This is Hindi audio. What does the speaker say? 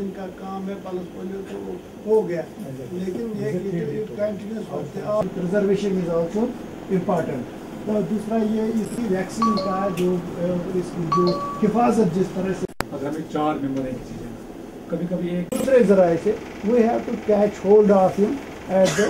जिनका काम है पल्स पोलियो तो हो गया। लेकिन ये कंटिन्यूस होते तो तो और प्रिजर्वेशन इज़ ऑल्सो इंपॉर्टेंट तो दूसरा ये इसकी वैक्सीन का जो इसकी जो हिफाजत जिस तरह से अगर हमें चार मेंबर हैं किसी जगह कभी कभी एक दूसरे जराए से we have to catch hold of him at the